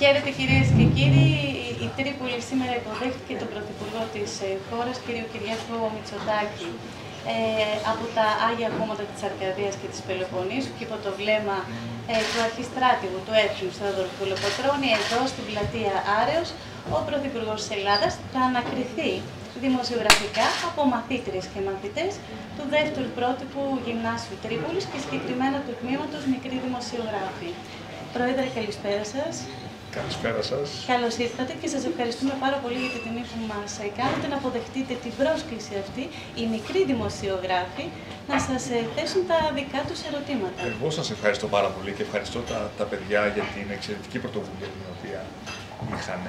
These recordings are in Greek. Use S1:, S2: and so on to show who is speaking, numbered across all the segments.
S1: Χαίρετε κυρίες και κύριοι. Η Τρίπολη σήμερα υποδέχτηκε τον Πρωθυπουργό της ε, χώρας, κύριο Κυριάκο Μητσοτάκη, ε, από τα Άγια Κόμματα της Αρκαδίας και της Πελοποννήσου και υπό το βλέμμα ε, του αρχιστράτηγου του Έθνου Θεόδωρου Κολοπατρώνη, εδώ στην πλατεία Άρεος, ο Πρωθυπουργός της Ελλάδας θα ανακριθεί δημοσιογραφικά από μαθήτριες και μαθητές του δεύτερου πρότυπου γυμνάσιου Τρίπολης και συγκεκριμένα του τμήματος Μικρή Δημοσιογράφη. Πρόεδρε, καλησπέρα σας.
S2: Καλησπέρα σας.
S1: Καλώς ήρθατε και σας ευχαριστούμε πάρα πολύ για την τιμή που μας κάνετε να αποδεχτείτε την πρόσκληση αυτή, οι μικροί δημοσιογράφοι, να σας ε, θέσουν τα δικά τους ερωτήματα.
S2: Εγώ σας ευχαριστώ πάρα πολύ και ευχαριστώ τα, τα παιδιά για την εξαιρετική πρωτοβουλία την οποία είχαν.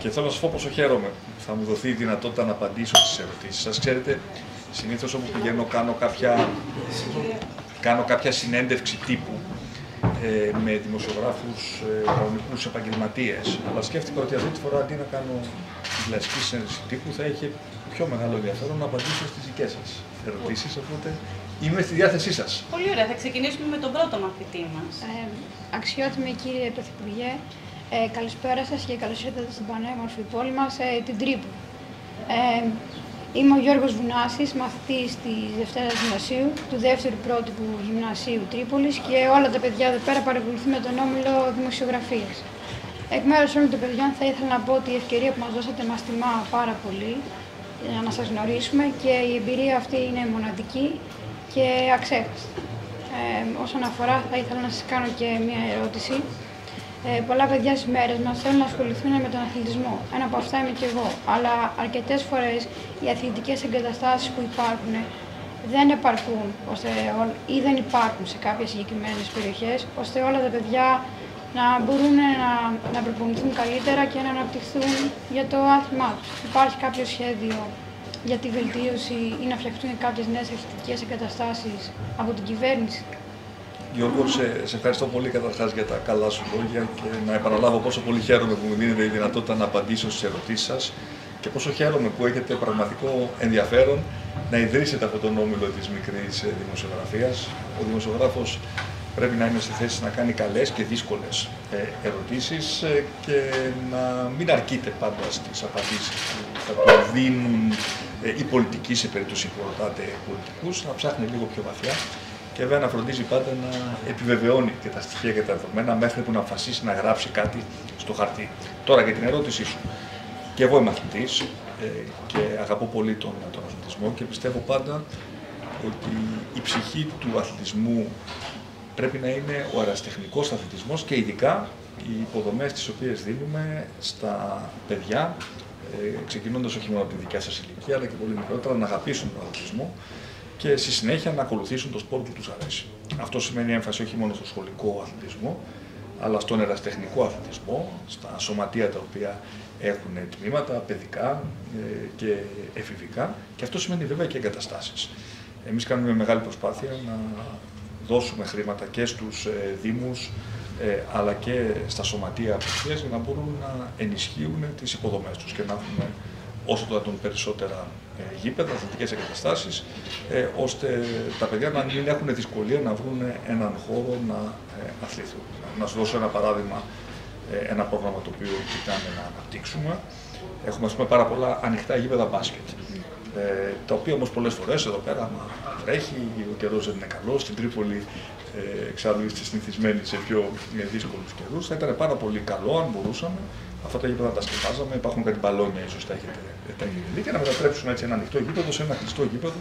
S2: Και θέλω να σας πω πόσο χαίρομαι που θα μου δοθεί η δυνατότητα να απαντήσω στις ερωτήσεις σας. Ξέρετε, συνήθως όπου πηγαίνω κάνω κάποια, κάνω κάποια συνέντευξη τύπου ε, με δημοσιογράφους ε, κανονικούς επαγγελματίες. Αλλά σκέφτηκα ότι αυτή τη φορά αντί να κάνω κλασική συνέντευξη τύπου θα είχε πιο μεγάλο ενδιαφέρον να απαντήσω στις δικές σας ερωτήσεις, οπότε είμαι στη διάθεσή σας.
S1: Πολύ ωραία. Θα ξεκινήσουμε με τον πρώτο μαθητή μας.
S3: Ε, αξιότιμη κύριε Πρωθυπουργέ, ε, καλησπέρα σας και καλώς ήρθατε στην πανέμορφη πόλη μας, ε, την Τρίπου. Ε, Είμαι ο Γιώργος Βουνάσης, μαθητής της Δευτέρας Γυμνασίου, του δεύτερου πρότυπου Γυμνασίου Τρίπολης και όλα τα παιδιά εδώ πέρα παρακολουθούμε τον όμιλο δημοσιογραφίας. Εκ μέρους όλων των παιδιών θα ήθελα να πω ότι η ευκαιρία που μας δώσατε μας τιμά πάρα πολύ για να σας γνωρίσουμε και η εμπειρία αυτή είναι μοναδική και αξέχαστη. Ε, όσον αφορά θα ήθελα να σας κάνω και μια ερώτηση. Ε, πολλά παιδιά στις μέρες μας θέλουν να ασχοληθούν με τον αθλητισμό. Ένα από αυτά είμαι και εγώ. Αλλά αρκετές φορές οι αθλητικές εγκαταστάσεις που υπάρχουν δεν επαρκούν ώστε, ή δεν υπάρχουν σε κάποιες συγκεκριμένες περιοχές, ώστε όλα τα παιδιά να μπορούν να, να προπονηθούν καλύτερα και να αναπτυχθούν για το άθλημά τους. Υπάρχει κάποιο σχέδιο για τη βελτίωση ή να φτιαχτούν κάποιες νέες αθλητικές εγκαταστάσεις από την κυβέρνηση;
S2: Γιώργο, σε, σε ευχαριστώ πολύ καταρχάς για τα καλά σου λόγια και να επαναλάβω πόσο πολύ χαίρομαι που μου δίνετε η δυνατότητα να απαντήσω στις ερωτήσεις σας και πόσο χαίρομαι που έχετε πραγματικό ενδιαφέρον να ιδρύσετε αυτόν τον όμιλο της μικρής δημοσιογραφίας. Ο δημοσιογράφος πρέπει να είναι σε θέση να κάνει καλές και δύσκολες ερωτήσεις ε, και να μην αρκείται πάντα στις απαντήσεις που θα του δίνουν ε, οι πολιτικοί σε περίπτωση που ρωτάτε πολιτικούς, να ψάχνει λίγο πιο βαθιά και βέβαια να φροντίζει πάντα να επιβεβαιώνει και τα στοιχεία και τα δεδομένα μέχρι που να αποφασίσει να γράψει κάτι στο χαρτί. Τώρα για την ερώτησή σου. Και εγώ είμαι αθλητής ε, και αγαπώ πολύ τον, τον αθλητισμό και πιστεύω πάντα ότι η ψυχή του αθλητισμού πρέπει να είναι ο αεραστεχνικός αθλητισμός και ειδικά οι υποδομές τις οποίες δίνουμε στα παιδιά, ε, ξεκινώντας όχι μόνο από τη δικιά σας ηλικία, αλλά και πολύ μικρότερα, να αγαπήσουν τον αθλητισμό και στη συνέχεια να ακολουθήσουν το σπορ που τους αρέσει. Αυτό σημαίνει έμφαση όχι μόνο στο σχολικό αθλητισμό, αλλά στον εραστεχνικό αθλητισμό, στα σωματεία τα οποία έχουν τμήματα παιδικά ε, και εφηβικά και αυτό σημαίνει βέβαια και εγκαταστάσεις. Εμείς κάνουμε μεγάλη προσπάθεια να δώσουμε χρήματα και στους ε, δήμους ε, αλλά και στα σωματεία απευθείας για να μπορούν να ενισχύουν τις υποδομές τους και να έχουμε όσο το δυνατόν περισσότερα ε, γήπεδα, αθλητικές εγκαταστάσεις, ε, ώστε τα παιδιά να μην έχουν δυσκολία να βρουν έναν χώρο να ε, αθληθούν. Να σου δώσω ένα παράδειγμα, ε, ένα πρόγραμμα το οποίο κοιτάμε να αναπτύξουμε. Έχουμε πούμε, πάρα πολλά ανοιχτά γήπεδα μπάσκετ. Ε, τα οποία όμως πολλές φορές εδώ πέρα, άμα βρέχει, ο καιρός δεν είναι καλός, στην Τρίπολη ε, εξάλλου είστε συνηθισμένοι σε πιο δύσκολους καιρούς. Θα ήταν πάρα πολύ καλό αν μπορούσαμε αυτά τα γήπεδα τα σκεφάζαμε. Υπάρχουν κάτι μπαλόνια, ίσως τα έχετε, τα δει, και να μετατρέψουμε έτσι ένα ανοιχτό γήπεδο σε ένα κλειστό γήπεδο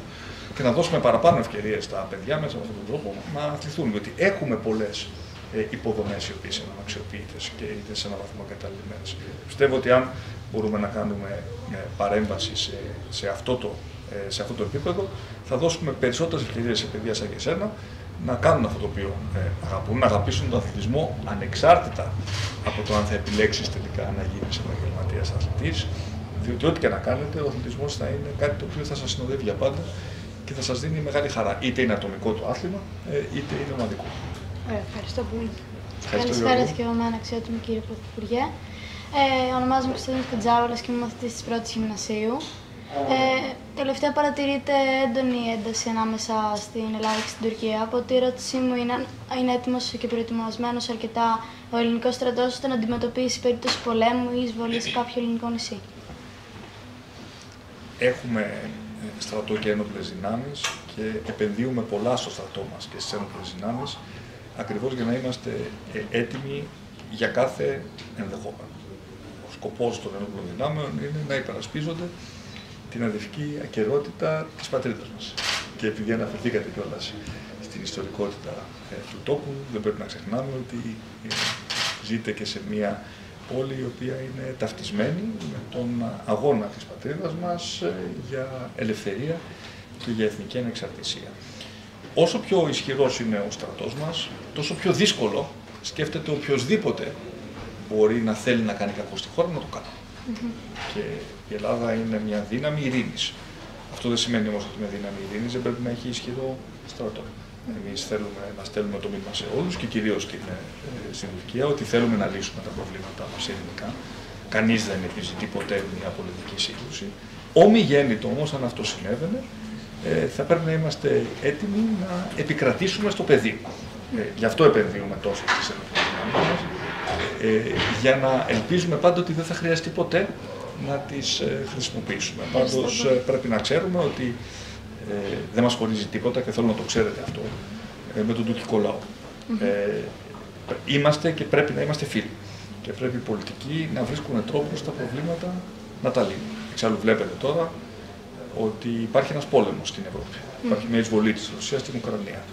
S2: και να δώσουμε παραπάνω ευκαιρίες στα παιδιά μέσα από αυτόν τον τρόπο να αθληθούν. Γιατί έχουμε πολλές ε, υποδομές οι οποίες είναι αναξιοποιητές και είναι σε έναν βαθμό καταλληλημένε. Πιστεύω ότι αν μπορούμε να κάνουμε ε, παρέμβαση σε, σε, αυτό το, ε, σε αυτό το επίπεδο, θα δώσουμε περισσότερες ευκαιρίες σε παιδιά σαν και εσένα να κάνουν αυτό το οποίο ε, αγαπούν, να αγαπήσουν τον αθλητισμό ανεξάρτητα από το αν θα επιλέξεις τελικά να γίνεις επαγγελματίας αθλητής. Διότι ό,τι και να κάνετε, ο αθλητισμός θα είναι κάτι το οποίο θα σας συνοδεύει για πάντα και θα σας δίνει μεγάλη χαρά. Είτε είναι ατομικό το άθλημα, ε, είτε είναι ομαδικό.
S3: Ωραία, ευχαριστώ πολύ.
S4: Καλησπέρα και εγώ, μένα αξιότιμη κύριε Πρωθυπουργέ. Ε, ονομάζομαι Κωνσταντίνος Κατζάουλα και είμαι μαθητής της πρώτης γυμνασίου. Ε, τελευταία παρατηρείται έντονη ένταση ανάμεσα στην Ελλάδα και στην Τουρκία. Οπότε η ερώτησή μου είναι αν είναι έτοιμος και προετοιμασμένος αρκετά ο ελληνικός στρατός ώστε να αντιμετωπίσει περίπτωση πολέμου ή εισβολής σε κάποιο ελληνικό νησί;
S2: Έχουμε ε, στρατό και ένοπλες δυνάμεις και επενδύουμε πολλά στο στρατό μας και στις ένοπλες δυνάμεις ακριβώς για να είμαστε ε, έτοιμοι για κάθε ενδεχόμενο. Ο σκοπός των ένοπλων δυνάμεων είναι να υπερασπίζονται την αδελφική ακαιρότητα της πατρίδας μας. Και επειδή αναφερθήκατε κιόλας στην ιστορικότητα ε, του τόπου, δεν πρέπει να ξεχνάμε ότι ε, ζείτε και σε μια πόλη η οποία είναι ταυτισμένη με τον αγώνα της πατρίδας μας ε, για ελευθερία και για εθνική ανεξαρτησία. Όσο πιο ισχυρός είναι ο στρατός μας, τόσο πιο δύσκολο σκέφτεται οποιοδήποτε μπορεί να θέλει να κάνει κακό στη χώρα να το κάνει. Και η Ελλάδα είναι μια δύναμη ειρήνης. Αυτό δεν σημαίνει όμως ότι με δύναμη ειρήνης δεν πρέπει να έχει ισχυρό στρατό. Εμείς θέλουμε να στέλνουμε το μήνυμα σε όλους και κυρίως στην, ε, στην Τουρκία ότι θέλουμε να λύσουμε τα προβλήματά μας ειρηνικά. Κανείς δεν επιζητεί ποτέ μια πολιτική σύγκρουση. Ομιγέννητο όμως, αν αυτό συνέβαινε, ε, θα πρέπει να είμαστε έτοιμοι να επικρατήσουμε στο πεδίο. Ε, γι' αυτό επενδύουμε τόσο στις ενοπλέ ε, για να ελπίζουμε πάντα ότι δεν θα χρειαστεί ποτέ να τις ε, χρησιμοποιήσουμε. Πάντως ε, πρέπει να ξέρουμε ότι ε, δεν μας χωρίζει τίποτα και θέλω να το ξέρετε αυτό ε, με τον τουρκικό λαό. Ε, είμαστε και πρέπει να είμαστε φίλοι και πρέπει οι πολιτικοί να βρίσκουν τρόπους τα προβλήματα να τα λύνουν. Εξάλλου βλέπετε τώρα ότι υπάρχει ένας πόλεμος στην Ευρώπη. Υπάρχει μια εισβολή της Ρωσίας στην Ουκρανία.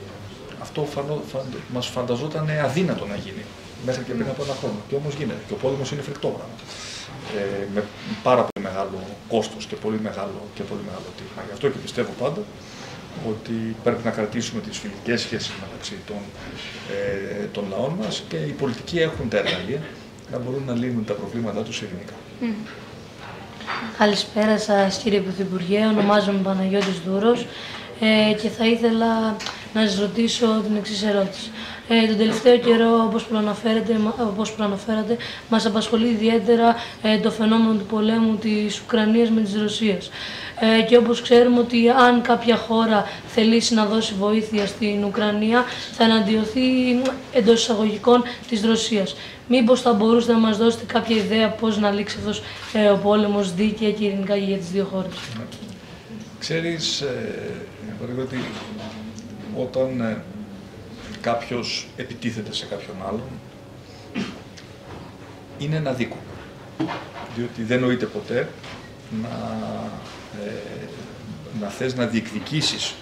S2: Αυτό φανο, φαν, μας φανταζόταν αδύνατο να γίνει μέχρι και πριν από ένα χρόνο. Και όμως γίνεται. Και ο πόλεμος είναι φρικτό πράγμα. Ε, με πάρα πολύ μεγάλο κόστος και πολύ μεγάλο, και πολύ μεγάλο τίμημα. Γι' αυτό και πιστεύω πάντα ότι πρέπει να κρατήσουμε τις φιλικές σχέσεις μεταξύ των, ε, των λαών μας και οι πολιτικοί έχουν τα εργαλεία να μπορούν να λύνουν τα προβλήματά τους ειρηνικά.
S5: Καλησπέρα σας κύριε Πρωθυπουργέ, ονομάζομαι Παναγιώτης Δούρος ε, και θα ήθελα να σας ρωτήσω την εξής ερώτηση. Ε, τον τελευταίο καιρό, όπως προαναφέρατε, όπως προαναφέρατε μας απασχολεί ιδιαίτερα ε, το φαινόμενο του πολέμου της Ουκρανίας με της Ρωσίας. Ε, και όπως ξέρουμε ότι αν κάποια χώρα θελήσει να δώσει βοήθεια στην Ουκρανία, θα εναντιωθεί εντός εισαγωγικών της Ρωσίας. Μήπως θα μπορούσατε να μας δώσετε κάποια ιδέα πώς να λήξει αυτός ε, ο πόλεμος δίκαια και ειρηνικά για τις δύο χώρες;
S2: Ξέρεις, ε, ότι όταν ε, κάποιος επιτίθεται σε κάποιον άλλον, είναι ένα δίκο. Διότι δεν νοείται ποτέ να, ε, να θες να διεκδικήσεις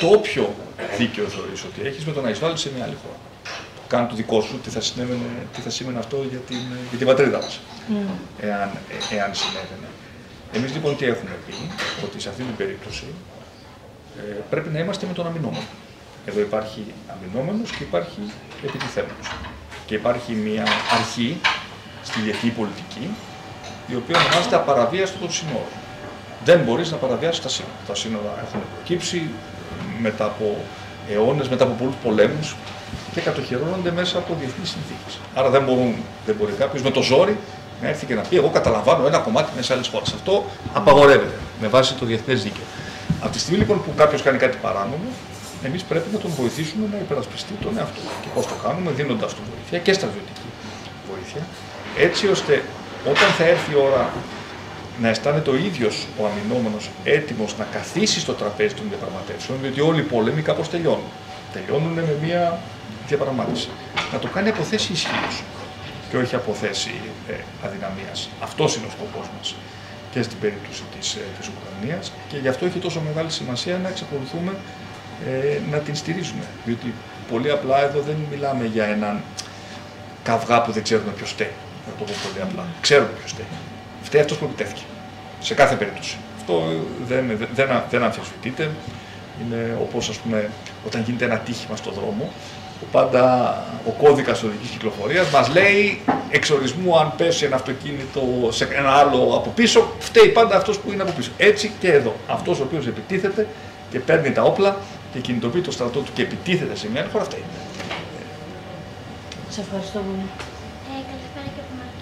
S2: το όποιο δίκαιο θεωρείς ότι έχεις με το να εισβάλλεις σε μια άλλη χώρα. Κάνε το δικό σου, τι θα, συνέβαινε, τι θα σήμαινε αυτό για την, για την πατρίδα μας, mm. εάν, ε, εάν συνέβαινε. Εμείς λοιπόν τι έχουμε πει, ότι σε αυτή την περίπτωση ε, πρέπει να είμαστε με τον αμυνόμενο. Εδώ υπάρχει αμυνόμενος και υπάρχει επιτιθέμενος. Και υπάρχει μια αρχή στη διεθνή πολιτική, η οποία ονομάζεται απαραβίαστο των συνόρων. Δεν μπορείς να παραβιάσεις τα σύνορα. Τα σύνορα έχουν προκύψει μετά από αιώνες, μετά από πολλούς πολέμους και κατοχυρώνονται μέσα από διεθνείς συνθήκες. Άρα δεν, μπορούν, δεν μπορεί κάποιος με το ζόρι να έρθει και να πει: Εγώ καταλαμβάνω ένα κομμάτι μέσα σε άλλες χώρες. Αυτό απαγορεύεται με βάση το διεθνές δίκαιο. Από τη στιγμή λοιπόν που κάποιος κάνει κάτι παράνομο, εμείς πρέπει να τον βοηθήσουμε να υπερασπιστεί τον εαυτό του. Και πώς το κάνουμε, δίνοντας του βοήθεια και στρατιωτική βοήθεια, έτσι ώστε όταν θα έρθει η ώρα να αισθάνεται ο ίδιος ο αμυνόμενος έτοιμος να καθίσει στο τραπέζι των διαπραγματεύσεων, διότι όλοι οι πόλεμοι κάπως τελειώνουν. Τελειώνουν με μια διαπραγμάτευση. Να το κάνει από θέση ισχύως και όχι από θέση ε, αδυναμίας. Αυτός είναι ο σκοπός μας και στην περίπτωση της της ε, Ουκρανίας και γι' αυτό έχει τόσο μεγάλη σημασία να εξακολουθούμε ε, να την στηρίζουμε. Διότι πολύ απλά εδώ δεν μιλάμε για έναν καυγά που δεν ξέρουμε ποιος φταίει. Να το πω πολύ απλά. Ξέρουμε ποιος φταίει. Φταίει αυτός που επιτέθηκε. Σε κάθε περίπτωση. Αυτό δεν, δεν, δεν αμφισβητείται. Είναι όπως ας πούμε όταν γίνεται ένα τύχημα στο δρόμο, πάντα ο κώδικας οδικής κυκλοφορίας μας λέει εξορισμού αν πέσει ένα αυτοκίνητο σε ένα άλλο από πίσω, φταίει πάντα αυτός που είναι από πίσω. Έτσι και εδώ. Αυτός ο οποίος επιτίθεται και παίρνει τα όπλα και κινητοποιεί το στρατό του και επιτίθεται σε μια άλλη χώρα, αυτή
S5: Σε ευχαριστώ πολύ.
S4: Ε, καλησπέρα και από μένα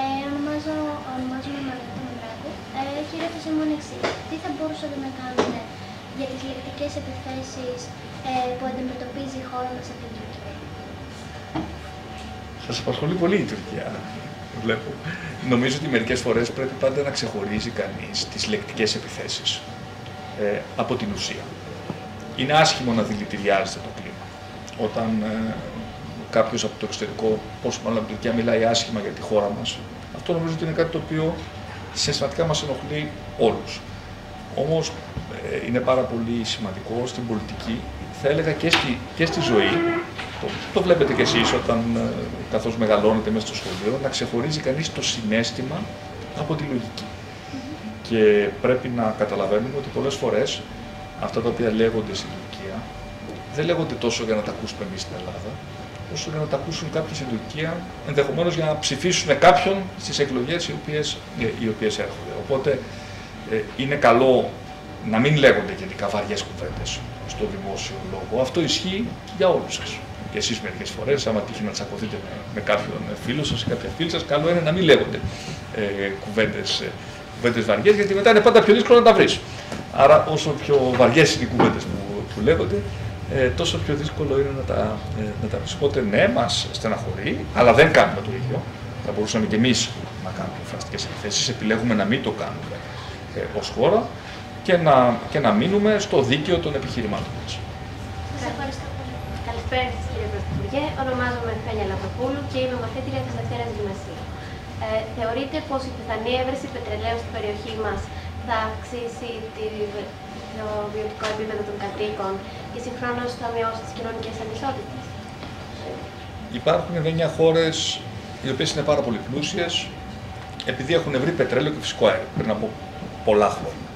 S4: Ε, ονομάζω, ονομάζομαι Μαριώτα Μελάκου. Ε, κύριε, θα μου είναι
S6: μπορούσατε να κάνετε για τις λεκτικές επιθέσεις ε, που αντιμετωπίζει η χώρα μας από την Τουρκία;
S2: Σας απασχολεί πολύ η Τουρκία, βλέπω. Νομίζω ότι μερικές φορές πρέπει πάντα να ξεχωρίζει κανείς τις λεκτικές επιθέσεις ε, από την ουσία. Είναι άσχημο να δηλητηριάζεται το κλίμα. Όταν ε, κάποιος από το εξωτερικό, πόσο μάλλον από την Τουρκία, μιλάει άσχημα για τη χώρα μας, αυτό νομίζω ότι είναι κάτι το οποίο συναισθηματικά μας ενοχλεί όλους. Όμως ε, είναι πάρα πολύ σημαντικό στην πολιτική, θα έλεγα και στη, και στη ζωή, το, το βλέπετε κι εσείς όταν ε, καθώς μεγαλώνετε μέσα στο σχολείο, να ξεχωρίζει κανείς το συνέστημα από τη λογική. Και πρέπει να καταλαβαίνουμε ότι πολλές φορές αυτά τα οποία λέγονται στην Τουρκία δεν λέγονται τόσο για να τα ακούσουμε εμείς στην Ελλάδα, όσο για να τα ακούσουν κάποιοι στην Τουρκία, ενδεχομένως για να ψηφίσουν κάποιον στις εκλογές οι οποίες, ε, οι οποίες έρχονται. Οπότε ε, είναι καλό να μην λέγονται γενικά βαριές κουβέντες στο δημόσιο λόγο. Αυτό ισχύει για όλους σας. Και εσείς μερικές φορές, άμα τύχει να τσακωθείτε με, με κάποιον φίλο σας ή κάποια φίλη σας, καλό είναι να μην λέγονται ε, κουβέντες, ε, κουβέντες βαριές, γιατί μετά είναι πάντα πιο δύσκολο να τα βρεις. Άρα όσο πιο βαριές είναι οι κουβέντες που, που λέγονται, ε, τόσο πιο δύσκολο είναι να τα, ε, να τα βρεις. Οπότε ναι, μας στεναχωρεί, αλλά δεν κάνουμε το ίδιο. Θα μπορούσαμε και εμείς να κάνουμε φραστικές επιθέσεις, επιλέγουμε να μην το κάνουμε ε, ως χώρα και να, και να μείνουμε στο δίκαιο των επιχειρημάτων μας.
S6: Σας ευχαριστώ πολύ.
S7: Καλησπέρα σας κύριε Πρωθυπουργέ. Ονομάζομαι Φένια Λαποπούλου και είμαι μαθήτρια της Δευτέρας Γυμνασίου. Ε, θεωρείτε πως η πιθανή έβρεση πετρελαίου στην περιοχή μας θα αυξήσει τη, το βιωτικό επίπεδο των κατοίκων και συγχρόνως θα μειώσει τις κοινωνικές ανισότητες.
S2: Υπάρχουν 9 χώρες οι οποίες είναι πάρα πολύ πλούσιες επειδή έχουν βρει πετρέλαιο και φυσικό αέριο πριν από πολλά χρόνια.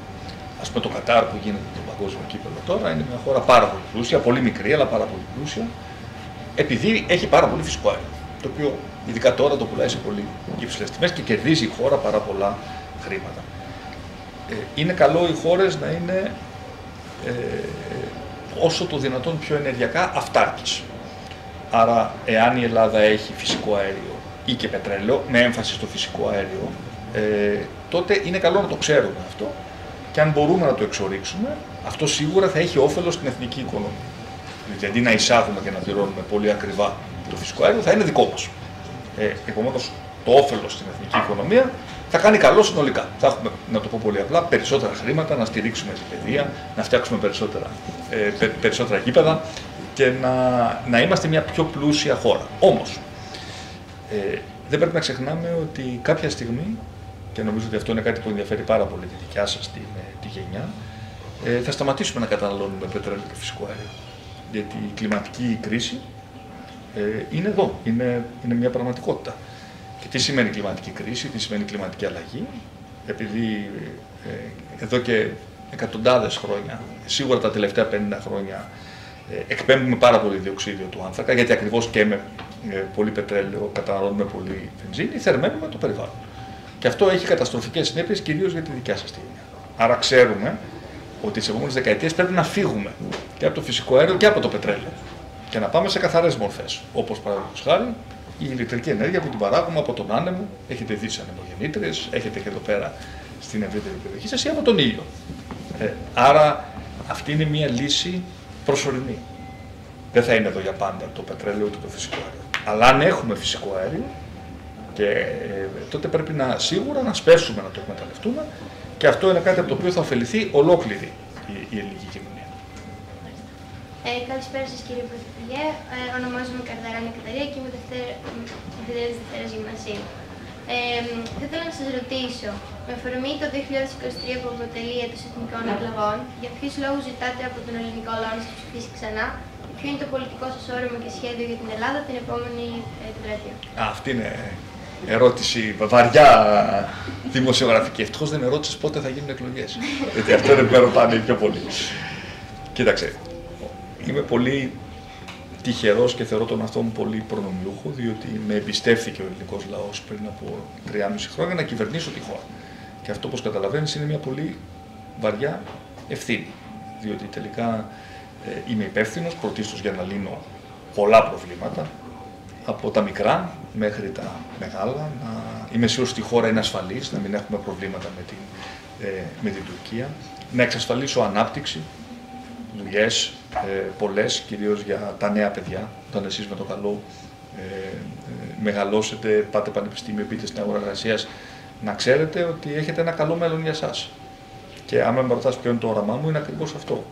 S2: Α πούμε το Κατάρ που γίνεται το παγκόσμιο κύπελο τώρα είναι μια χώρα πάρα πολύ πλούσια, πολύ μικρή αλλά πάρα πολύ πλούσια, επειδή έχει πάρα πολύ φυσικό αέριο. Το οποίο ειδικά τώρα το πουλάει σε πολύ υψηλές τιμές και κερδίζει η χώρα πάρα πολλά χρήματα. Ε, είναι καλό οι χώρες να είναι ε, όσο το δυνατόν πιο ενεργειακά αυτάρκης. Άρα, εάν η Ελλάδα έχει φυσικό αέριο ή και πετρέλαιο, με έμφαση στο φυσικό αέριο, ε, τότε είναι καλό να το ξέρουμε αυτό και αν μπορούμε να το εξορίξουμε, αυτό σίγουρα θα έχει όφελος στην εθνική οικονομία. Δηλαδή, αντί να εισάγουμε και να πληρώνουμε πολύ ακριβά το φυσικό αέριο, θα είναι δικό μας. Ε, Επομένως, το όφελος στην εθνική οικονομία θα κάνει καλό συνολικά. Θα έχουμε, να το πω πολύ απλά, περισσότερα χρήματα να στηρίξουμε την παιδεία, να φτιάξουμε περισσότερα, ε, περισσότερα γήπεδα και να, να είμαστε μια πιο πλούσια χώρα. Όμως, ε, δεν πρέπει να ξεχνάμε ότι κάποια στιγμή και νομίζω ότι αυτό είναι κάτι που ενδιαφέρει πάρα πολύ τη δικιά σας τη, τη γενιά, ε, θα σταματήσουμε να καταναλώνουμε πετρέλαιο και φυσικό αέριο. Γιατί η κλιματική κρίση ε, είναι εδώ, είναι, είναι μια πραγματικότητα. Και τι σημαίνει κλιματική κρίση, τι σημαίνει κλιματική αλλαγή, επειδή ε, εδώ και εκατοντάδες χρόνια, σίγουρα τα τελευταία 50 χρόνια, ε, εκπέμπουμε πάρα πολύ διοξίδιο του άνθρακα, γιατί ακριβώς και με ε, πολύ πετρέλαιο καταναλώνουμε πολύ βενζίνη, θερμαίνουμε το περιβάλλον. Και αυτό έχει καταστροφικές συνέπειες κυρίως για τη δικιά σας τη γενιά. Άρα ξέρουμε ότι τις επόμενες δεκαετίες πρέπει να φύγουμε και από το φυσικό αέριο και από το πετρέλαιο και να πάμε σε καθαρές μορφές. Όπως παραδείγματος χάρη η ηλεκτρική ενέργεια που την παράγουμε από τον άνεμο, έχετε δει σαν ανεμογεννήτρε, έχετε και εδώ πέρα στην ευρύτερη περιοχή σας ή από τον ήλιο. Ε, άρα αυτή είναι μια λύση προσωρινή. Δεν θα είναι εδώ για πάντα το πετρέλαιο ούτε το φυσικό αέριο. Αλλά αν έχουμε φυσικό αέριο, και ε, τότε πρέπει να σίγουρα να σπέσουμε να το εκμεταλλευτούμε και αυτό είναι κάτι από το οποίο θα ωφεληθεί ολόκληρη η, η ελληνική κοινωνία.
S6: Ε, καλησπέρα σας κύριε Πρωθυπουργέ. Ε, ονομάζομαι Καρδαράνη Καταρία και είμαι δευτέρας Δευτέρας Γυμνασίου. Ε, θα ήθελα να σας ρωτήσω, με αφορμή το 2023 που αποτελεί έτος εθνικών εκλογών, για ποιους λόγους ζητάτε από τον ελληνικό λαό να σας ψηφίσει ξανά και ποιο είναι το πολιτικό σας όραμα και σχέδιο για την Ελλάδα την επόμενη τετραετία;
S2: Αυτή είναι ερώτηση βαριά δημοσιογραφική. Ευτυχώς δεν ρώτησε πότε θα γίνουν εκλογές. Γιατί αυτό δεν με ρωτάνε πιο πολύ. Κοίταξε, είμαι πολύ τυχερός και θεωρώ τον αυτό μου πολύ προνομιούχο, διότι με εμπιστεύθηκε ο ελληνικός λαός πριν από 3,5 χρόνια να κυβερνήσω τη χώρα. Και αυτό, όπως καταλαβαίνεις, είναι μια πολύ βαριά ευθύνη. Διότι τελικά ε, είμαι υπεύθυνος πρωτίστως για να λύνω πολλά προβλήματα, από τα μικρά μέχρι τα μεγάλα. Να... Είμαι σίγουρος ότι η χώρα είναι ασφαλής, να μην έχουμε προβλήματα με την ε, με την Τουρκία, να εξασφαλίσω ανάπτυξη, δουλειές, ε, πολλές, κυρίως για τα νέα παιδιά. Όταν εσεί με το καλό ε, ε, μεγαλώσετε, πάτε πανεπιστήμιο, μπείτε στην αγορά εργασίας, να ξέρετε ότι έχετε ένα καλό μέλλον για εσά. Και άμα με ρωτάς ποιο είναι το όραμά μου, είναι ακριβώς αυτό.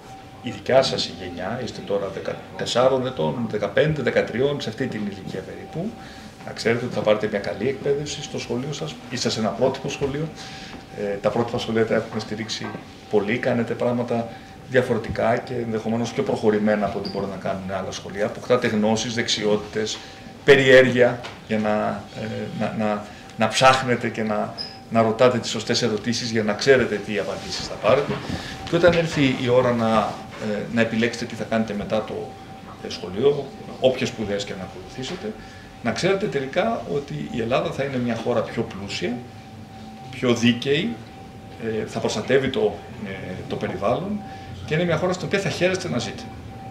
S2: Η δικιά σας η γενιά, είστε τώρα 14 ετών, 15, 13, σε αυτή την ηλικία περίπου, να ξέρετε ότι θα πάρετε μια καλή εκπαίδευση στο σχολείο σας, είστε σε ένα πρότυπο σχολείο. Ε, τα πρότυπα σχολεία τα έχουν στηρίξει πολύ, κάνετε πράγματα διαφορετικά και ενδεχομένως πιο προχωρημένα από ό,τι μπορεί να κάνουν άλλα σχολεία. Αποκτάτε γνώσεις, δεξιότητες, περιέργεια για να, ε, να, να, να ψάχνετε και να, να ρωτάτε τις σωστές ερωτήσεις για να ξέρετε τι απαντήσεις θα πάρετε. Και όταν έρθει η ώρα να, ε, να επιλέξετε τι θα κάνετε μετά το ε, σχολείο, όποιες σπουδές και να ακολουθήσετε, να ξέρετε τελικά ότι η Ελλάδα θα είναι μια χώρα πιο πλούσια, πιο δίκαιη, θα προστατεύει το, το περιβάλλον και είναι μια χώρα στην οποία θα χαίρεστε να ζείτε.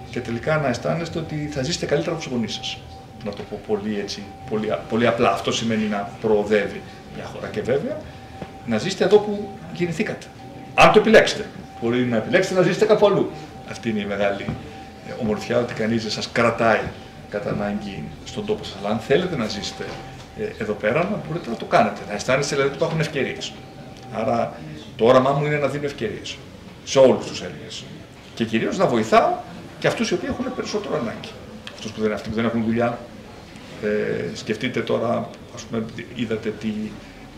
S2: Και τελικά να αισθάνεστε ότι θα ζήσετε καλύτερα από τους γονείς σας. Να το πω πολύ, έτσι, πολύ, πολύ απλά. Αυτό σημαίνει να προοδεύει μια χώρα. Και βέβαια να ζήσετε εδώ που γεννηθήκατε. Αν το επιλέξετε. Μπορεί να επιλέξετε να ζήσετε κάπου αλλού. Αυτή είναι η μεγάλη ε, ομορφιά ότι κανείς δεν σας κρατάει κατά ανάγκη στον τόπο σας. Αλλά αν θέλετε να ζήσετε ε, εδώ πέρα, να μπορείτε να το κάνετε. Να αισθάνεστε δηλαδή ότι υπάρχουν ευκαιρίες. Άρα το όραμά μου είναι να δίνω ευκαιρίες σε όλους τους Έλληνες. Και κυρίως να βοηθάω και αυτούς οι οποίοι έχουν περισσότερο ανάγκη. Αυτούς που δεν, αυτοί που δεν έχουν δουλειά. Ε, σκεφτείτε τώρα, ας πούμε, είδατε τι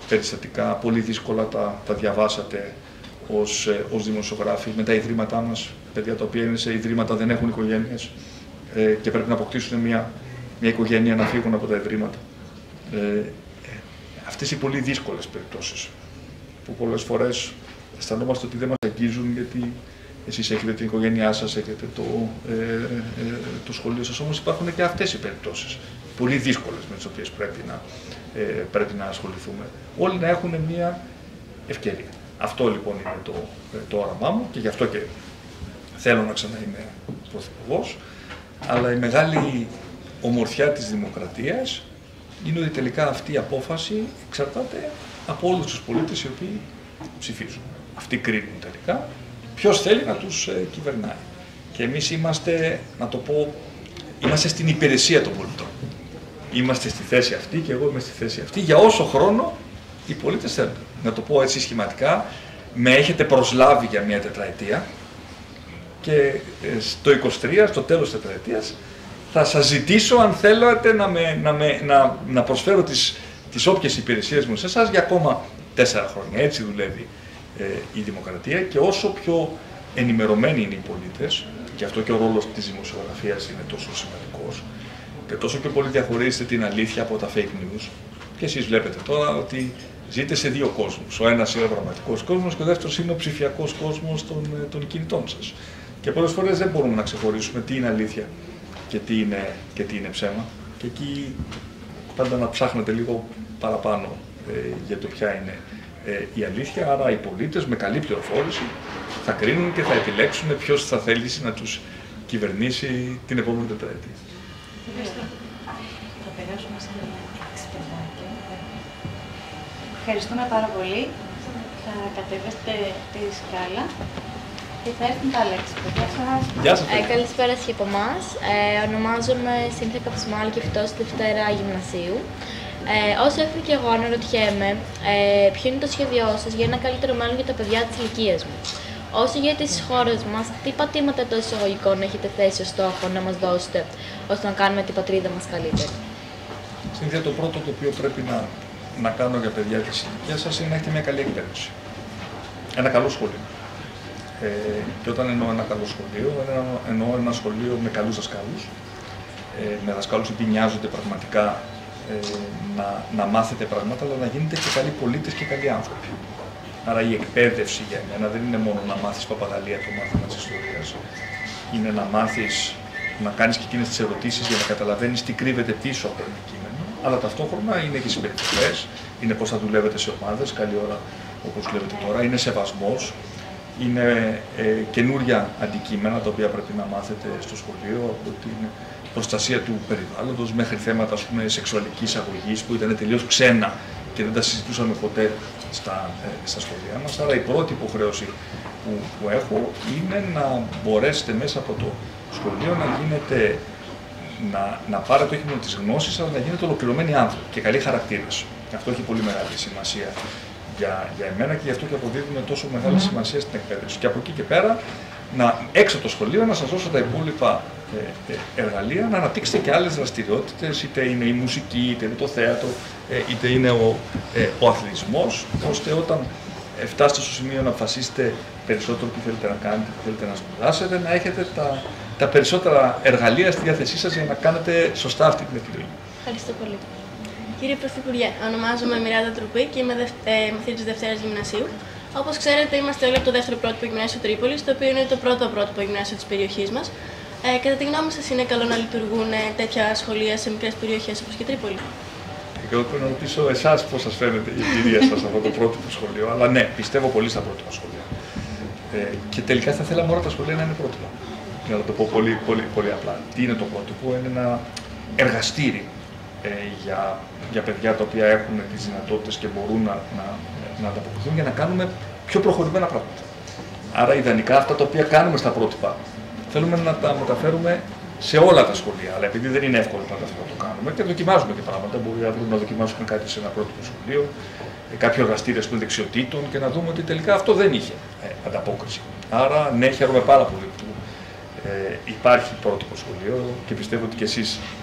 S2: περιστατικά πολύ δύσκολα τα, τα διαβάσατε ως, ε, ως δημοσιογράφοι με τα ιδρύματά μας, παιδιά τα οποία είναι σε ιδρύματα, δεν έχουν οικογένειες ε, και πρέπει να αποκτήσουν μια, μια οικογένεια να φύγουν από τα ιδρύματα. Ε, ε αυτές οι πολύ δύσκολες περιπτώσεις που πολλές φορές αισθανόμαστε ότι δεν μας αγγίζουν γιατί εσείς έχετε την οικογένειά σας, έχετε το, ε, ε, ε, το σχολείο σας, όμως υπάρχουν και αυτές οι περιπτώσεις, πολύ δύσκολες με τις οποίες πρέπει να, ε, πρέπει να ασχοληθούμε. Όλοι να έχουν μια ευκαιρία. Αυτό λοιπόν είναι το, ε, το όραμά μου και γι' αυτό και θέλω να ξαναείμαι πρωθυπουργός, αλλά η μεγάλη ομορφιά της δημοκρατίας είναι ότι τελικά αυτή η απόφαση εξαρτάται από όλους τους πολίτες οι οποίοι ψηφίζουν αυτοί κρίνουν τελικά, ποιος θέλει να τους ε, κυβερνάει. Και εμείς είμαστε, να το πω, είμαστε στην υπηρεσία των πολιτών. Είμαστε στη θέση αυτή και εγώ είμαι στη θέση αυτή για όσο χρόνο οι πολίτες θέλουν. Να το πω έτσι σχηματικά, με έχετε προσλάβει για μια τετραετία και ε, στο 23, στο τέλος της τετραετίας, θα σας ζητήσω αν θέλετε να, με, να, με, να, να προσφέρω τις, τις όποιες υπηρεσίες μου σε εσάς για ακόμα τέσσερα χρόνια. Έτσι δουλεύει ε, η δημοκρατία και όσο πιο ενημερωμένοι είναι οι πολίτες, και αυτό και ο ρόλος της δημοσιογραφίας είναι τόσο σημαντικός, και τόσο πιο πολύ διαχωρίζετε την αλήθεια από τα fake news, και εσείς βλέπετε τώρα ότι ζείτε σε δύο κόσμους. Ο ένας είναι ο πραγματικός κόσμος και ο δεύτερος είναι ο ψηφιακός κόσμος των, ε, των κινητών σας. Και πολλές φορές δεν μπορούμε να ξεχωρίσουμε τι είναι αλήθεια και τι είναι, και τι είναι ψέμα. Και εκεί πάντα να ψάχνετε λίγο παραπάνω ε, για το ποια είναι ε, η αλήθεια. Άρα οι πολίτες με καλή πληροφόρηση θα κρίνουν και θα επιλέξουν ποιος θα θέλει να τους κυβερνήσει την επόμενη τετραετία.
S1: Θα περάσουμε σε ένα Ευχαριστούμε πάρα πολύ. Θα κατεβέσετε τη σκάλα και θα έρθουν τα λέξη.
S4: Γεια σας. Ε, καλησπέρα και από εμάς. Ε, ονομάζομαι Σύνθια Καψιμάλη και φυτός Δευτέρα Γυμνασίου. Ε, όσο έχω και εγώ αναρωτιέμαι, ε, ποιο είναι το σχέδιό σας για ένα καλύτερο μέλλον για τα παιδιά της ηλικίας μου. Όσο για τις χώρες μας, τι πατήματα εντός εισαγωγικών έχετε θέσει ως στόχο να μας δώσετε ώστε να κάνουμε την πατρίδα μας καλύτερη;
S2: Συνήθεια, το πρώτο το οποίο πρέπει να, να κάνω για παιδιά της ηλικίας σας είναι να έχετε μια καλή εκπαίδευση. Ένα καλό σχολείο. Ε, και όταν εννοώ ένα καλό σχολείο, εννοώ ένα σχολείο με καλούς δασκάλους. Ε, με δασκάλους που νοιάζονται πραγματικά ε, να, να μάθετε πράγματα, αλλά να γίνετε και καλοί πολίτες και καλοί άνθρωποι. Άρα η εκπαίδευση για μένα δεν είναι μόνο να μάθεις παπαγαλία το μάθημα της ιστορίας. Είναι να μάθεις να κάνεις και εκείνες τις ερωτήσεις για να καταλαβαίνεις τι κρύβεται πίσω από το κείμενο, αλλά ταυτόχρονα είναι και συμπεριφορές, είναι πώς θα δουλεύετε σε ομάδες, καλή ώρα όπως δουλεύετε τώρα, είναι σεβασμός, είναι ε, καινούρια αντικείμενα τα οποία πρέπει να μάθετε στο σχολείο από την προστασία του περιβάλλοντος μέχρι θέματα ας πούμε, σεξουαλικής αγωγής που ήταν τελείως ξένα και δεν τα συζητούσαμε ποτέ στα, ε, στα σχολεία μας. Άρα η πρώτη υποχρέωση που, που έχω είναι να μπορέσετε μέσα από το σχολείο να γίνετε να, να πάρετε όχι μόνο τις γνώσεις, αλλά να γίνετε ολοκληρωμένοι άνθρωποι και καλοί χαρακτήρες. Αυτό έχει πολύ μεγάλη σημασία για, για εμένα και γι' αυτό και αποδίδουμε τόσο μεγάλη σημασία στην εκπαίδευση. Και από εκεί και πέρα, να, έξω από το σχολείο, να σας δώσω τα υπόλοιπα ε, ε, εργαλεία, να αναπτύξετε και άλλες δραστηριότητες, είτε είναι η μουσική, είτε είναι το θέατρο, ε, είτε είναι ο, ε, ο αθλητισμός, ώστε όταν ε, φτάσετε στο σημείο να αποφασίσετε περισσότερο τι θέλετε να κάνετε, τι θέλετε να σπουδάσετε, να έχετε τα, τα περισσότερα εργαλεία στη διάθεσή σας για να κάνετε σωστά αυτή την επιλογή.
S8: Ευχαριστώ πολύ. Κύριε Πρωθυπουργέ, ονομάζομαι Μιράντα Τρουπή και είμαι δευ... ε, μαθήτης Δευτέρας Γυμνασίου. Όπως ξέρετε, είμαστε όλοι από το δεύτερο πρότυπο γυμνάσιο Τρίπολη, το οποίο είναι το πρώτο πρότυπο γυμνάσιο της περιοχής μας. Ε, κατά τη γνώμη σας, είναι καλό να λειτουργούν ε, τέτοια σχολεία σε μικρές περιοχές όπως και Τρίπολη;
S2: Εγώ θέλω να ρωτήσω εσάς πώς σας φαίνεται η εμπειρία σας από το πρότυπο σχολείο. Αλλά ναι, πιστεύω πολύ στα πρότυπα σχολεία. Ε, και τελικά θα θέλαμε όλα τα σχολεία να είναι πρότυπα. Για να το πω πολύ, πολύ, πολύ απλά. Τι είναι το πρότυπο, είναι ένα εργαστήρι ε, για, για παιδιά τα οποία έχουν τις δυνατότητες και μπορούν να, να, να ανταποκριθούν για να κάνουμε πιο προχωρημένα πράγματα. Άρα, ιδανικά αυτά τα οποία κάνουμε στα πρότυπα θέλουμε να τα μεταφέρουμε σε όλα τα σχολεία. Αλλά επειδή δεν είναι εύκολο πάντα αυτό να το κάνουμε και δοκιμάζουμε και πράγματα, μπορεί αύριο να δοκιμάσουμε κάτι σε ένα πρότυπο σχολείο, ε, κάποιο εργαστήριο των δεξιοτήτων και να δούμε ότι τελικά αυτό δεν είχε ε, ανταπόκριση. Άρα, ναι, χαίρομαι πάρα πολύ που ε, υπάρχει πρότυπο σχολείο και πιστεύω ότι και εσείς ε, ε,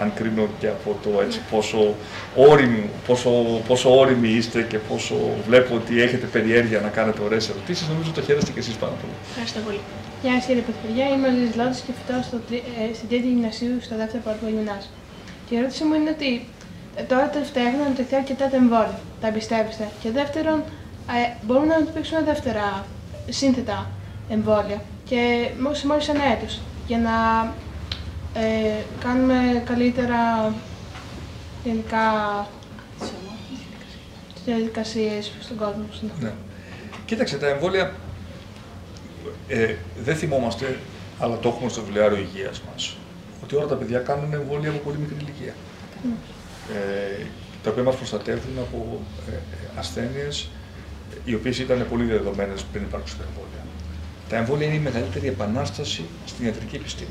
S2: αν κρίνω και από το έτσι, πόσο, όριμοι, πόσο, πόσο όριμοι είστε και πόσο βλέπω ότι έχετε περιέργεια να κάνετε ωραίες ερωτήσεις, νομίζω το χαίρεστε και εσείς πάρα πολύ.
S8: Ευχαριστώ πολύ.
S9: Γεια σας κύριε Πρωθυπουργέ, είμαι ο Λίζης Λόντος και φοιτώ στο, ε, στην τρίτη γυμνασίου στο δεύτερο πρώτο γυμνάσιο. Και η ερώτηση μου είναι ότι ε, τώρα τελευταία έχουν αναπτυχθεί αρκετά τα εμβόλια. Τα εμπιστεύεστε. Και δεύτερον, ε, μπορούμε να αναπτύξουμε δεύτερα σύνθετα εμβόλια και μόλις ένα έτος για να ε, κάνουμε καλύτερα γενικά τις διαδικασίες στον κόσμο.
S2: Ναι. Κοίταξε, τα εμβόλια ε, δεν θυμόμαστε, αλλά το έχουμε στο βιβλιάριο υγείας μας, ότι όλα τα παιδιά κάνουν εμβόλια από πολύ μικρή ηλικία. Ε, τα οποία μας προστατεύουν από ε, ασθένειες οι οποίες ήταν πολύ δεδομένες πριν υπάρξουν τα εμβόλια. Τα εμβόλια είναι η μεγαλύτερη επανάσταση στην ιατρική επιστήμη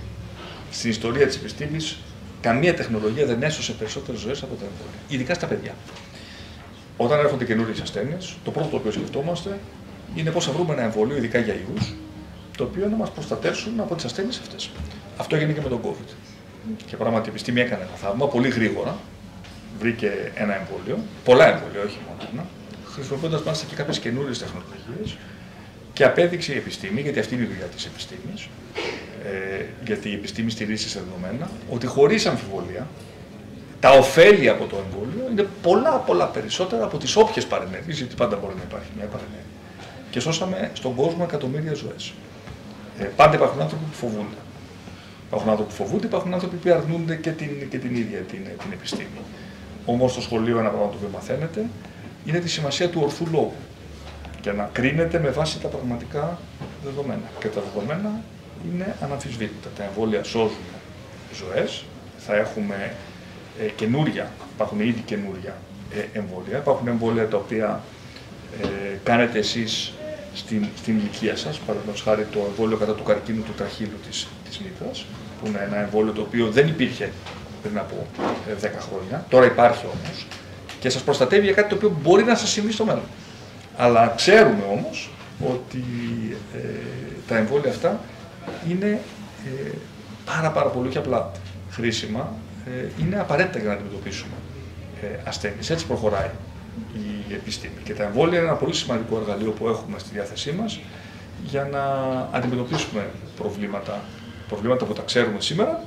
S2: στην ιστορία της επιστήμης, καμία τεχνολογία δεν έσωσε περισσότερες ζωές από τα εμβόλια. Ειδικά στα παιδιά. Όταν έρχονται καινούριες ασθένειες, το πρώτο το οποίο σκεφτόμαστε είναι πώς θα βρούμε ένα εμβόλιο, ειδικά για ιούς, το οποίο να μας προστατεύσουν από τις ασθένειες αυτές. Αυτό έγινε και με τον COVID. Και πράγματι η επιστήμη έκανε ένα θαύμα πολύ γρήγορα. Βρήκε ένα εμβόλιο, πολλά εμβόλια, όχι μόνο ένα, χρησιμοποιώντα μάλιστα και κάποιες καινούριες τεχνολογίες. Και απέδειξε η επιστήμη, γιατί αυτή είναι η δουλειά της επιστήμης, ε, γιατί η επιστήμη στηρίζει σε δεδομένα, ότι χωρίς αμφιβολία τα ωφέλη από το εμβόλιο είναι πολλά πολλά περισσότερα από τις όποιες παρενέργειες, γιατί πάντα μπορεί να υπάρχει μια παρενέργεια. Και σώσαμε στον κόσμο εκατομμύρια ζωές. Ε, πάντα υπάρχουν άνθρωποι που φοβούνται. Υπάρχουν άνθρωποι που φοβούνται, υπάρχουν άνθρωποι που αρνούνται και την, και την ίδια την, την επιστήμη. Όμως στο σχολείο ένα πράγμα το οποίο μαθαίνετε είναι τη σημασία του ορθού λόγου και να κρίνεται με βάση τα πραγματικά δεδομένα. Και τα δεδομένα είναι αναμφισβήτητα. Τα εμβόλια σώζουν ζωές. Θα έχουμε ε, καινούρια, υπάρχουν ήδη καινούρια ε, εμβόλια. Υπάρχουν εμβόλια τα οποία ε, κάνετε εσείς στην, στην ηλικία σας. Παραδείγματος χάρη το εμβόλιο κατά του καρκίνου του τραχύλου της της μύτρας, που είναι ένα εμβόλιο το οποίο δεν υπήρχε πριν από 10 ε, χρόνια. Τώρα υπάρχει όμως και σας προστατεύει για κάτι το οποίο μπορεί να σας συμβεί στο μέλλον. Αλλά ξέρουμε όμως ότι ε, τα εμβόλια αυτά είναι ε, πάρα, πάρα πολύ και απλά χρήσιμα, ε, είναι απαραίτητα για να αντιμετωπίσουμε ε, ασθένειες. Έτσι προχωράει η επιστήμη. Και τα εμβόλια είναι ένα πολύ σημαντικό εργαλείο που έχουμε στη διάθεσή μας για να αντιμετωπίσουμε προβλήματα, προβλήματα που τα ξέρουμε σήμερα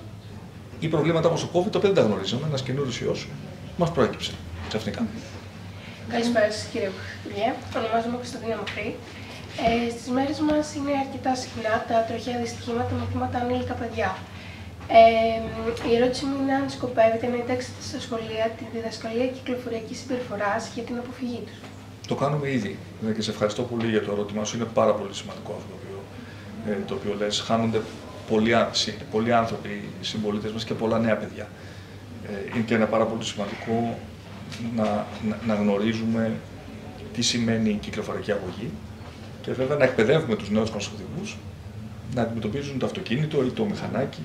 S2: ή προβλήματα όπως το COVID, τα οποία δεν τα γνωρίζαμε, ένας καινούριος ιός μας προέκυψε ξαφνικά.
S9: Καλησπέρα σας κύριε Υπουργέ, ονομάζομαι Κωνσταντίνα Μακρύ. Ε, στις μέρες μας είναι αρκετά συχνά τα τροχαία δυστυχήματα με θύματα ανήλικα παιδιά. Ε, η ερώτηση μου είναι αν σκοπεύετε να εντάξετε στα σχολεία τη διδασκαλία κυκλοφοριακής συμπεριφοράς για την αποφυγή τους.
S2: Το κάνουμε ήδη και σε ευχαριστώ πολύ για το ερώτημά σου. Είναι πάρα πολύ σημαντικό αυτό το οποίο, ε, το οποίο λες. Χάνονται πολλοί, πολλοί άνθρωποι, οι συμπολίτες μας και πολλά νέα παιδιά. Ε, είναι και ένα πάρα πολύ σημαντικό να, να, γνωρίζουμε τι σημαίνει κυκλοφορική αγωγή και βέβαια να εκπαιδεύουμε τους νέους οδηγούς να αντιμετωπίζουν το αυτοκίνητο ή το μηχανάκι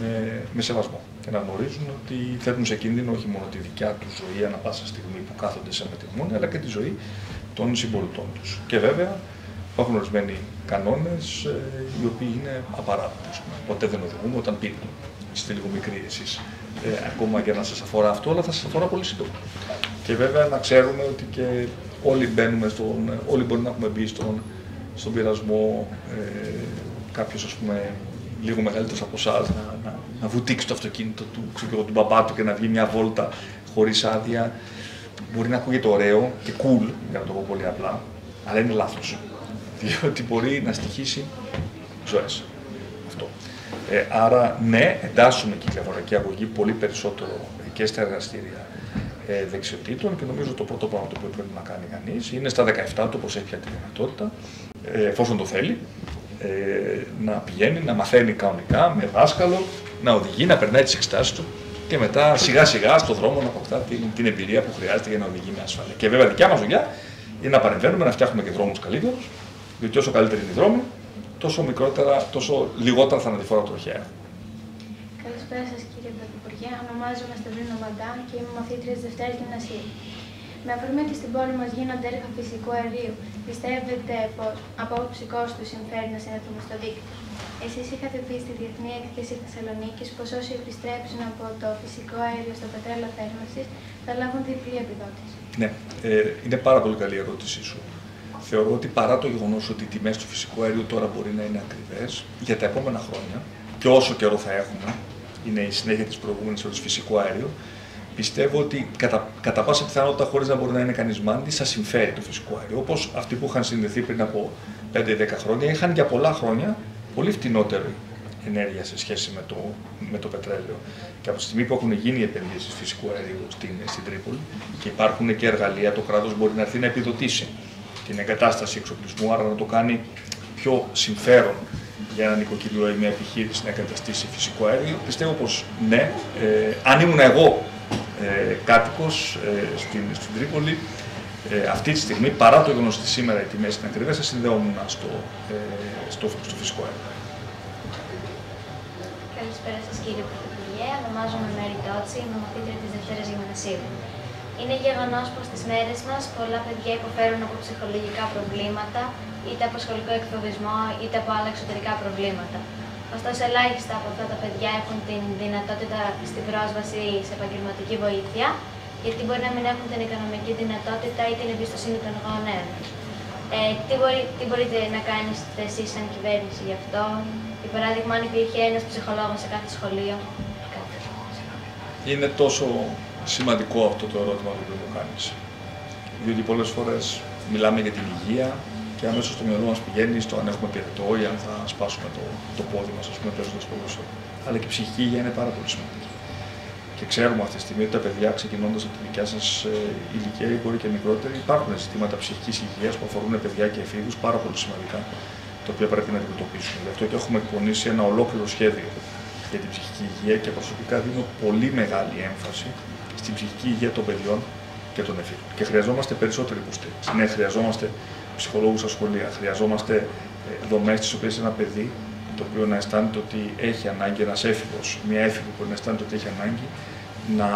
S2: με, με σεβασμό και να γνωρίζουν ότι θέτουν σε κίνδυνο όχι μόνο τη δικιά τους ζωή ανά πάσα στιγμή που κάθονται σε ένα τιμόνι, αλλά και τη ζωή των συμπολιτών τους. Και βέβαια υπάρχουν ορισμένοι κανόνες ε, οι οποίοι είναι απαράδεκτοι. Ποτέ δεν οδηγούμε όταν πίνουμε. Είστε λίγο μικροί εσείς ε, ακόμα για να σας αφορά αυτό, αλλά θα σας αφορά πολύ σύντομα. Και βέβαια να ξέρουμε ότι και όλοι μπαίνουμε στον, όλοι μπορεί να έχουμε μπει στον, στον πειρασμό ε, κάποιος ας πούμε λίγο μεγαλύτερος από εσάς να, να, να βουτήξει το αυτοκίνητο του, ξέρω, του μπαμπά του και να βγει μια βόλτα χωρίς άδεια. Μπορεί να ακούγεται ωραίο και cool, για να το πω πολύ απλά, αλλά είναι λάθος. Διότι μπορεί να στοιχήσει ζωές. Αυτό. Ε, άρα, ναι, εντάσσουμε κυκλοφοριακή αγωγή πολύ περισσότερο και στα εργαστήρια ε, δεξιοτήτων και νομίζω το πρώτο πράγμα το οποίο πρέπει να κάνει κανείς είναι στα 17 του, όπω έχει πια τη δυνατότητα, ε, εφόσον το θέλει, ε, να πηγαίνει, να μαθαίνει κανονικά με δάσκαλο, να οδηγεί, να περνάει τις εξετάσεις του και μετά σιγά σιγά στον δρόμο να αποκτά την, την εμπειρία που χρειάζεται για να οδηγεί με ασφάλεια. Και βέβαια δικιά μας δουλειά είναι να παρεμβαίνουμε, να φτιάχνουμε και δρόμους καλύτερους, διότι όσο καλύτερη είναι η δρόμη, τόσο, μικρότερα, τόσο λιγότερα θα αναδιφορά τροχέα.
S6: Καλησπέρα σας κύριε Πρωθυπουργέ. Ονομάζομαι Σταυρίνο Μαντάν και είμαι μαθήτρια της Δευτέρα Γυμνασίου. Με αφορμή ότι στην πόλη μας γίνονται έργα φυσικού αερίου, πιστεύετε πως από άποψη κόστους συμφέρει να συνεχθούμε στο δίκτυο; Εσείς είχατε πει στη Διεθνή Έκθεση Θεσσαλονίκης πως όσοι επιστρέψουν από το φυσικό αέριο στο πετρέλαιο θέρμανσης θα λάβουν διπλή επιδότηση.
S2: Ναι, ε, είναι πάρα πολύ καλή η ερώτησή σου. Θεωρώ ότι παρά το γεγονός ότι οι τιμές του φυσικού αερίου τώρα μπορεί να είναι ακριβές, για τα επόμενα χρόνια και όσο καιρό θα έχουμε, είναι η συνέχεια της προηγούμενης ερώτηση φυσικού αέριου, πιστεύω ότι κατά, κατά πάσα πιθανότητα, χωρίς να μπορεί να είναι κανείς μάντης, θα συμφέρει το φυσικό αέριο. Όπως αυτοί που είχαν συνδεθεί πριν από 5-10 χρόνια είχαν για πολλά χρόνια πολύ φτηνότερη ενέργεια σε σχέση με το, με το πετρέλαιο. Και από τη στιγμή που έχουν γίνει οι επενδύσεις φυσικού αερίου στην, στην Τρίπολη και υπάρχουν και εργαλεία, το κράτος μπορεί να έρθει να επιδοτήσει την εγκατάσταση εξοπλισμού, άρα να το κάνει πιο συμφέρον για ένα νοικοκυριό ή μια επιχείρηση να εγκαταστήσει φυσικό αέριο. Πιστεύω πως ναι. Ε, αν ήμουν εγώ ε, κάτοικος ε, στην, στην Τρίπολη. Ε, αυτή τη στιγμή, παρά το γεγονός ότι σήμερα οι τιμές είναι ακριβές, θα συνδεόμουν στο, ε, στο, στο φυσικό αέριο.
S6: Καλησπέρα σας κύριε Πρωθυπουργέ. Ονομάζομαι Μέρι Τότσι, είμαι μαθήτρια της Δευτέρας Γυμνασίου. Είναι γεγονός πως στις μέρες μας πολλά παιδιά υποφέρουν από ψυχολογικά προβλήματα, είτε από σχολικό εκφοβισμό, είτε από άλλα εξωτερικά προβλήματα. Ωστόσο, ελάχιστα από αυτά τα παιδιά έχουν την δυνατότητα στην πρόσβαση σε επαγγελματική βοήθεια, γιατί μπορεί να μην έχουν την οικονομική δυνατότητα ή την εμπιστοσύνη των γονέων. Ε, τι, μπορεί, τι μπορείτε να κάνετε εσείς σαν κυβέρνηση γι' αυτό, για παράδειγμα, αν υπήρχε ένας ψυχολόγος σε κάθε σχολείο.
S2: Είναι τόσο σημαντικό αυτό το ερώτημα που μου κάνεις. Διότι πολλές φορές μιλάμε για την υγεία, και αμέσως στο μυαλό μας πηγαίνει στο αν έχουμε πυρετό ή αν θα σπάσουμε το, το πόδι μας, ας πούμε, παίζοντας ποδόσφαιρο. Αλλά και η ψυχική υγεία είναι πάρα πολύ σημαντική. Και ξέρουμε αυτή τη στιγμή ότι τα παιδιά ξεκινώντας από τη δικιά σας ε, ηλικία ή μπορεί και μικρότερη, υπάρχουν ζητήματα ψυχικής υγείας που αφορούν παιδιά και εφήβους πάρα πολύ σημαντικά, τα οποία πρέπει να αντιμετωπίσουμε. Γι' αυτό και έχουμε εκπονήσει ένα ολόκληρο σχέδιο για την ψυχική υγεία και προσωπικά δίνω πολύ μεγάλη έμφαση στην ψυχική υγεία των παιδιών και των εφήβων. Και χρειαζόμαστε περισσότερη υποστήριξη. Ναι, χρειαζόμαστε ψυχολόγους στα σχολεία. Χρειαζόμαστε ε, δομές τις οποίες ένα παιδί το οποίο να αισθάνεται ότι έχει ανάγκη, ένας έφηβος, μια έφηβη που να αισθάνεται ότι έχει ανάγκη, να,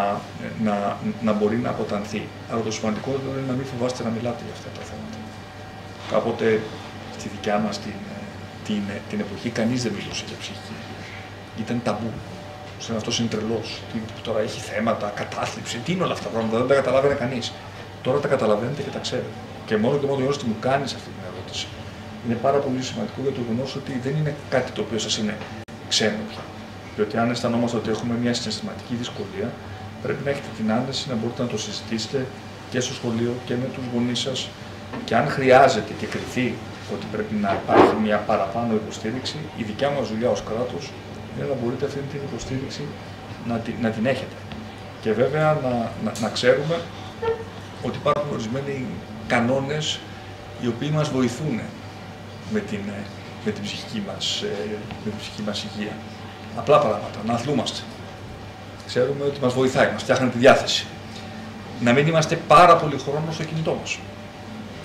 S2: να, να μπορεί να αποτανθεί. Αλλά το σημαντικότερο είναι να μην φοβάστε να μιλάτε για αυτά τα θέματα. Κάποτε στη δικιά μας την, την, την εποχή κανείς δεν μιλούσε για ψυχική. Ήταν ταμπού. Σαν αυτός είναι τρελός. Τώρα έχει θέματα, κατάθλιψη. Τι είναι όλα αυτά τα πράγματα, δεν τα καταλάβαινε κανείς. Τώρα τα καταλαβαίνετε και τα ξέρετε. Και μόνο και μόνο το ότι μου κάνεις αυτή την ερώτηση είναι πάρα πολύ σημαντικό για το γεγονός ότι δεν είναι κάτι το οποίο σας είναι ξένο πια. Διότι αν αισθανόμαστε ότι έχουμε μια συναισθηματική δυσκολία, πρέπει να έχετε την άνεση να μπορείτε να το συζητήσετε και στο σχολείο και με τους γονείς σας. Και αν χρειάζεται και κριθεί ότι πρέπει να υπάρχει μια παραπάνω υποστήριξη, η δικιά μας δουλειά ως κράτος είναι να μπορείτε αυτή την υποστήριξη να, την, να την έχετε. Και βέβαια να, να, να ξέρουμε ότι υπάρχουν ορισμένοι κανόνες οι οποίοι μας βοηθούν με την, με την, ψυχική, μας, ε, με την ψυχική μας υγεία. Απλά πράγματα, να αθλούμαστε. Ξέρουμε ότι μας βοηθάει, μας φτιάχνει τη διάθεση. να μην είμαστε πάρα πολύ χρόνος στο κινητό μας.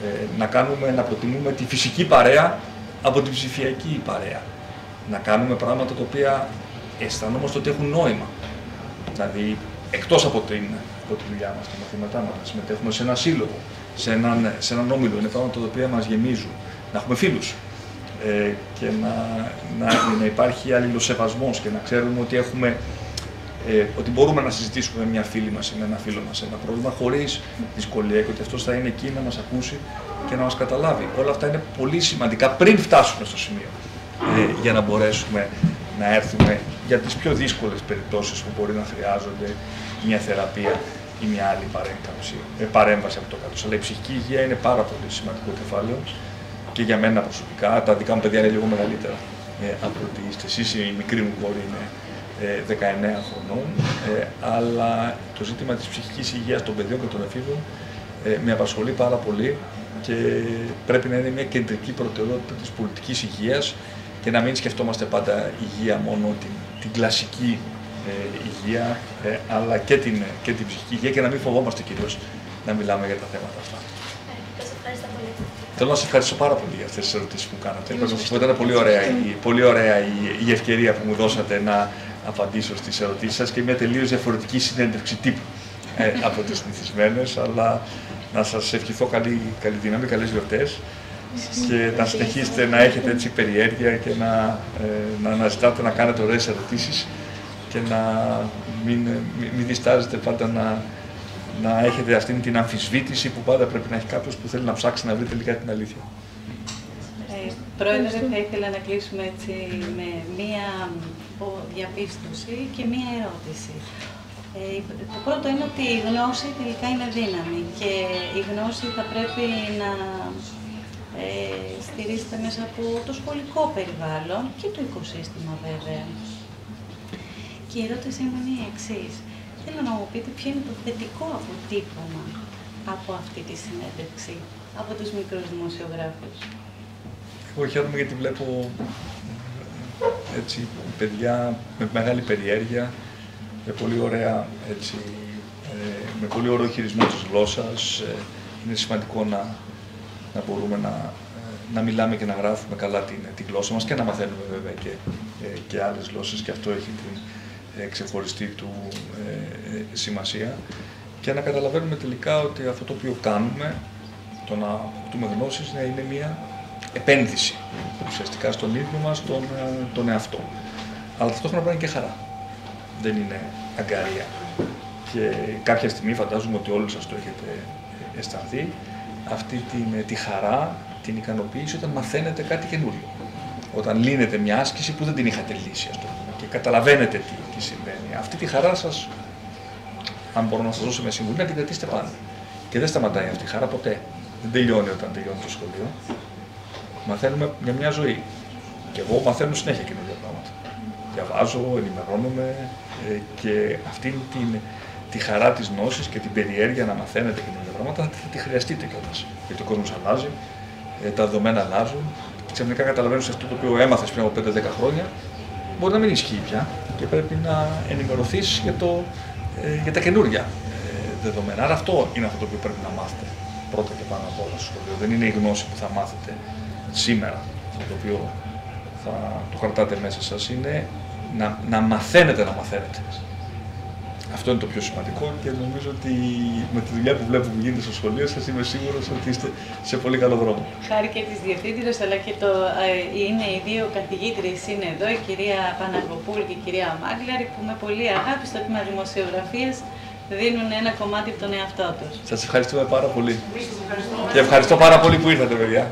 S2: Ε, να, κάνουμε, να προτιμούμε τη φυσική παρέα από την ψηφιακή παρέα. Να κάνουμε πράγματα τα οποία αισθανόμαστε ότι έχουν νόημα. Δηλαδή, εκτός από, την, από τη δουλειά μας, τα μαθήματά μας, να συμμετέχουμε σε ένα σύλλογο, σε έναν, σε έναν όμιλο, είναι πράγματα τα οποία μας γεμίζουν. Να έχουμε φίλους, ε, και να, να, να υπάρχει αλληλοσεβασμός και να ξέρουμε ότι, έχουμε, ε, ότι μπορούμε να συζητήσουμε με μια φίλη μας ή με ένα φίλο μας ένα πρόβλημα χωρίς δυσκολία και ότι αυτός θα είναι εκεί να μας ακούσει και να μας καταλάβει. Όλα αυτά είναι πολύ σημαντικά πριν φτάσουμε στο σημείο ε, για να μπορέσουμε να έρθουμε για τις πιο δύσκολες περιπτώσεις που μπορεί να χρειάζονται μια θεραπεία ή μια άλλη ε, παρέμβαση από το κάτω. Αλλά η ψυχική υγεία είναι πάρα πολύ σημαντικό κεφάλαιο και για μένα προσωπικά. Τα δικά μου παιδιά είναι λίγο μεγαλύτερα ε, από ότι είστε εσείς. Η μικρή μου κόρη είναι ε, 19 χρονών. Ε, αλλά το ζήτημα της ψυχικής υγείας των παιδιών και των εφήβων ε, με απασχολεί πάρα πολύ και πρέπει να είναι μια κεντρική προτεραιότητα της πολιτικής υγείας και να μην σκεφτόμαστε πάντα υγεία μόνο την, την κλασική ε, υγεία, ε, αλλά και την, και την ψυχική υγεία και να μην φοβόμαστε κυρίως να μιλάμε για τα θέματα αυτά. Θέλω να σας ευχαριστήσω πάρα πολύ για αυτές τις ερωτήσεις που κάνατε. Ήταν πολύ ωραία, η, πολύ ωραία η, η ευκαιρία που μου δώσατε να απαντήσω στις ερωτήσεις σας και μια τελείως διαφορετική συνέντευξη τύπου ε, από τις συνηθισμένες. Αλλά να σας ευχηθώ καλή, καλή δύναμη, καλές γιορτές και να συνεχίσετε να έχετε έτσι περιέργεια και να, ε, να αναζητάτε να κάνετε ωραίες ερωτήσεις και να μην, μην, μην διστάζετε πάντα να, να έχετε αυτήν την αμφισβήτηση που πάντα πρέπει να έχει κάποιος που θέλει να ψάξει να βρει τελικά την αλήθεια.
S1: Ε, πρόεδρε, θα ήθελα να κλείσουμε έτσι με μία διαπίστωση και μία ερώτηση. Ε, το πρώτο είναι ότι η γνώση τελικά είναι δύναμη και η γνώση θα πρέπει να ε, στηρίζεται μέσα από το σχολικό περιβάλλον και το οικοσύστημα βέβαια. Και η ερώτηση μου είναι η εξής. Θέλω να μου πείτε ποιο είναι το θετικό αποτύπωμα από αυτή τη συνέντευξη, από τους μικρούς δημοσιογράφους.
S2: Εγώ χαίρομαι γιατί βλέπω έτσι, παιδιά με μεγάλη περιέργεια, με πολύ ωραία έτσι, ε, με πολύ ωραίο χειρισμό της γλώσσας. Ε, είναι σημαντικό να, να μπορούμε να, ε, να μιλάμε και να γράφουμε καλά την, τη γλώσσα μας και να μαθαίνουμε βέβαια και, και άλλες γλώσσες και αυτό έχει την, ξεχωριστή του ε, ε, σημασία και να καταλαβαίνουμε τελικά ότι αυτό το οποίο κάνουμε, το να αποκτούμε γνώσεις, να είναι μια επένδυση ουσιαστικά στον ίδιο μας, τον, ε, τον εαυτό. Αλλά ταυτόχρονα πρέπει να είναι και χαρά. Δεν είναι αγκαρία. Και κάποια στιγμή φαντάζομαι ότι όλοι σας το έχετε αισθανθεί, αυτή την, τη χαρά, την ικανοποίηση όταν μαθαίνετε κάτι καινούριο. Όταν λύνετε μια άσκηση που δεν την είχατε λύσει, ας το πούμε, και καταλαβαίνετε τι, τι συμβαίνει. Αυτή τη χαρά σας, αν μπορώ να σας δώσω μια συμβουλή, να την κρατήσετε πάντα. Και δεν σταματάει αυτή η χαρά ποτέ. Δεν τελειώνει όταν τελειώνει το σχολείο. Μαθαίνουμε για μια ζωή. Και εγώ μαθαίνω συνέχεια καινούργια πράγματα. Διαβάζω, ενημερώνομαι ε, και αυτή την, τη χαρά της γνώσης και την περιέργεια να μαθαίνετε καινούργια πράγματα θα τη χρειαστείτε κιόλας. Γιατί ο κόσμος αλλάζει, ε, τα δεδομένα αλλάζουν. Ξαφνικά καταλαβαίνεις αυτό το οποίο έμαθες πριν από 5-10 χρόνια μπορεί να μην ισχύει πια και πρέπει να ενημερωθείς για, ε, για τα καινούργια ε, δεδομένα. Άρα αυτό είναι αυτό το οποίο πρέπει να μάθετε πρώτα και πάνω απ' όλα στο σχολείο. Δεν είναι η γνώση που θα μάθετε σήμερα, αυτό το οποίο θα το κρατάτε μέσα σας, είναι να, να μαθαίνετε να μαθαίνετε. Αυτό είναι το πιο σημαντικό και νομίζω ότι με τη δουλειά που βλέπω που γίνεται στο σχολείο σας είμαι σίγουρος ότι είστε σε πολύ καλό δρόμο.
S1: Χάρη και της διευθύντριας, αλλά και το, ε, είναι οι δύο καθηγήτρε είναι εδώ, η κυρία Παναγωπούλ και η κυρία Μάγκλαρη, που με πολύ αγάπη στο τμήμα δημοσιογραφίας δίνουν ένα κομμάτι από τον εαυτό τους.
S2: Σας ευχαριστούμε πάρα πολύ. Και ευχαριστώ πάρα πολύ που ήρθατε, παιδιά.